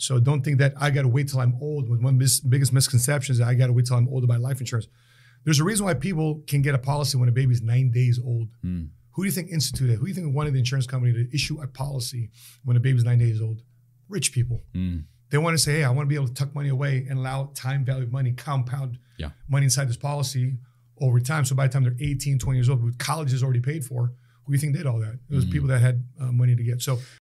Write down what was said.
So don't think that I got to wait till I'm old. With one mis- biggest misconceptions is I got to wait till I'm old to buy life insurance. There's a reason why people can get a policy when a baby's nine days old. Mm. Who do you think instituted? Who do you think wanted the insurance company to issue a policy when a baby's nine days old? Rich people. Mm. They want to say, hey, I want to be able to tuck money away and allow time value of money, compound Yeah. money inside this policy over time. So by the time they're 18, 20 years old, college is already paid for, who do you think did all that? It was hmm. people that had uh, money to get. So